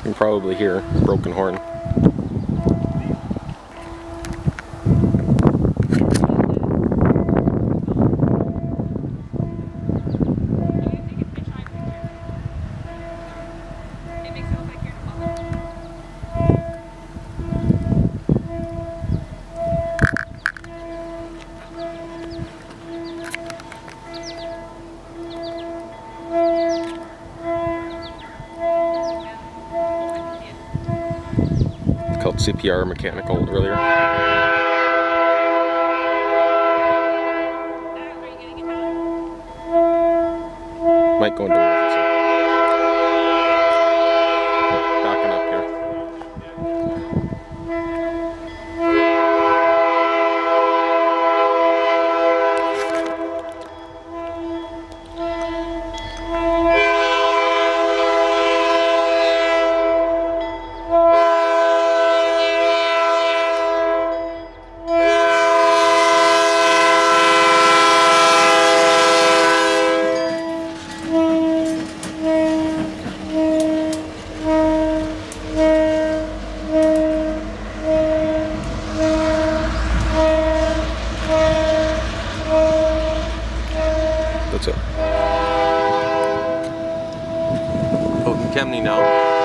can probably hear broken horn. CPR mechanical earlier. Might go into emergency. That's it. Oh, In Kemney now.